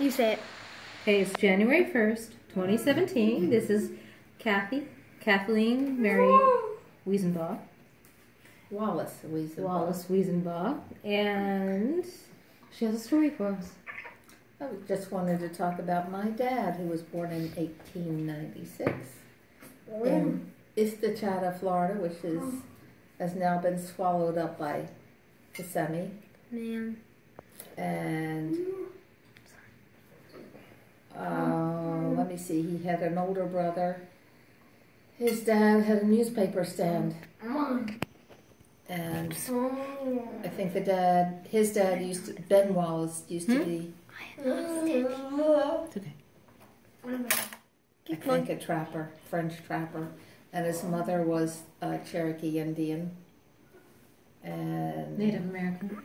You say it. Okay, it's January 1st, 2017. This is Kathy, Kathleen Mary Wiesenbaugh, Wallace, Louisa. Wallace Wiesenbaugh, and she has a story for us. I just wanted to talk about my dad, who was born in 1896 in Istachatta, Florida, which is oh. has now been swallowed up by Kissimmee. Man. And see, he had an older brother. His dad had a newspaper stand. And I think the dad, his dad used to, Ben Wallace used to hmm? be, It's okay. I think, a trapper, French trapper. And his mother was a Cherokee Indian. And Native American.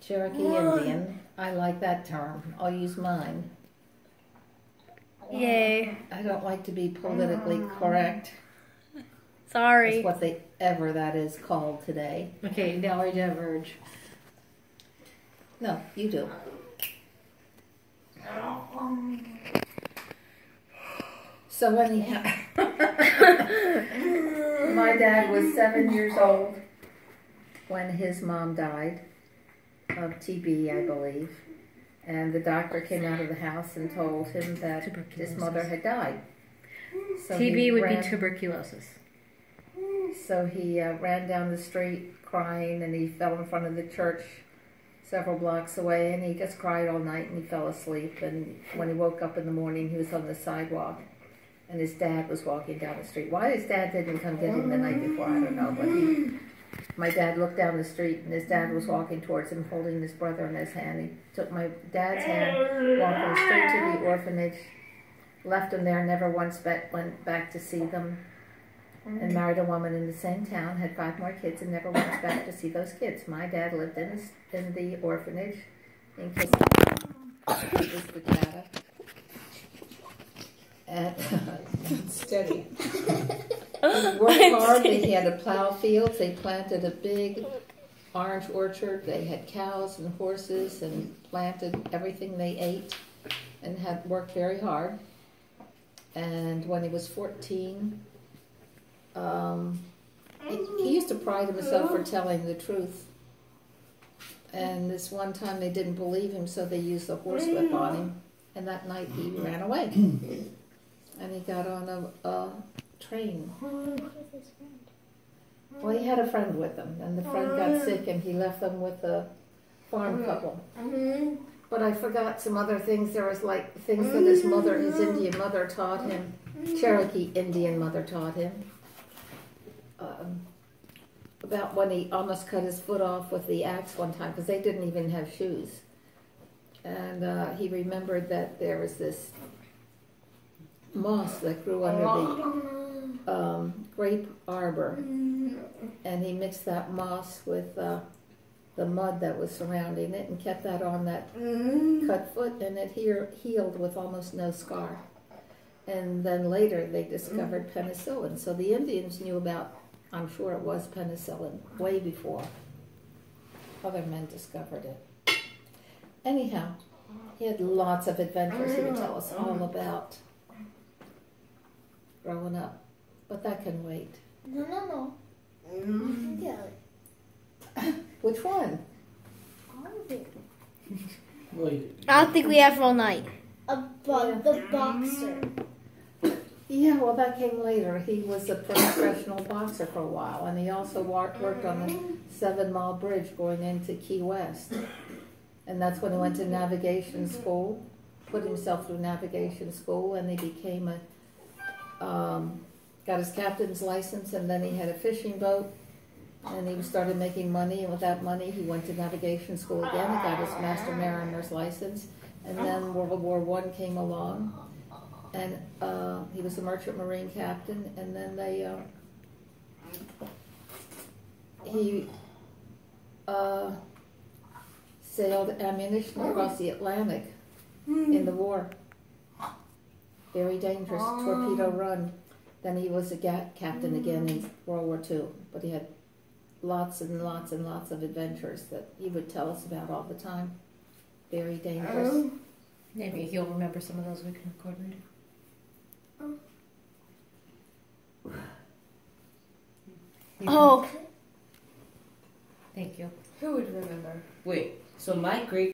Cherokee Indian. I like that term. I'll use mine. Yay. I don't like to be politically ah. correct. Sorry. That's what they ever that is called today. Okay, now I diverge. No, you do. So anyhow, my dad was seven years old when his mom died of TB, I believe, and the doctor came out of the house and told him that his mother had died. So TB would ran- be tuberculosis. So he uh, ran down the street crying and he fell in front of the church several blocks away and he just cried all night and he fell asleep. And when he woke up in the morning, he was on the sidewalk and his dad was walking down the street. Why his dad didn't come get him the night before, I don't know. But he, my dad looked down the street and his dad was walking towards him holding his brother in his hand. He took my dad's hand, walked him straight to the orphanage, left him there, never once back, went back to see them and married a woman in the same town, had five more kids, and never went back to see those kids. My dad lived in the, in the orphanage in Kissimmee. And steady. He worked hard. They had a plow fields. They planted a big orange orchard. They had cows and horses and planted everything they ate, and had worked very hard. And when he was fourteen, um, he, he used to pride himself for telling the truth. And this one time they didn't believe him, so they used a horsewhip on him. And that night he ran away. And he got on a, a train. Well, he had a friend with him, and the friend got sick, and he left them with a farm couple. But I forgot some other things. There was like things that his mother, his Indian mother, taught him. Cherokee Indian mother taught him um, about when he almost cut his foot off with the axe one time because they didn't even have shoes. And uh, he remembered that there was this moss that grew under the um, grape arbor, and he mixed that moss with uh, the mud that was surrounding it and kept that on that cut foot, and it here healed with almost no scar. And then later they discovered penicillin. So the Indians knew about, I'm sure it was penicillin, way before other men discovered it. Anyhow, he had lots of adventures he would tell us all about growing up. But that can wait. No, no, no. Mm. Yeah. Which one? All of it. I don't think we have all night. About the boxer. Yeah, well, that came later. He was a professional boxer for a while, and he also worked on the Seven Mile Bridge going into Key West. And that's when he went to navigation school, put himself through navigation school, and he became a, um, got his captain's license, and then he had a fishing boat, and he started making money, and with that money, he went to navigation school again and got his master mariner's license. And then World War One came along, and uh, he was a merchant marine captain, and then they uh, he uh, sailed ammunition across the Atlantic in the war. Very dangerous. Oh. Torpedo Run. Then he was a captain mm. again in World War II, but he had lots and lots and lots of adventures that he would tell us about all the time. Very dangerous. Oh. Maybe he'll remember some of those we can record later. Oh. Thank you. Who would remember? Wait, so my great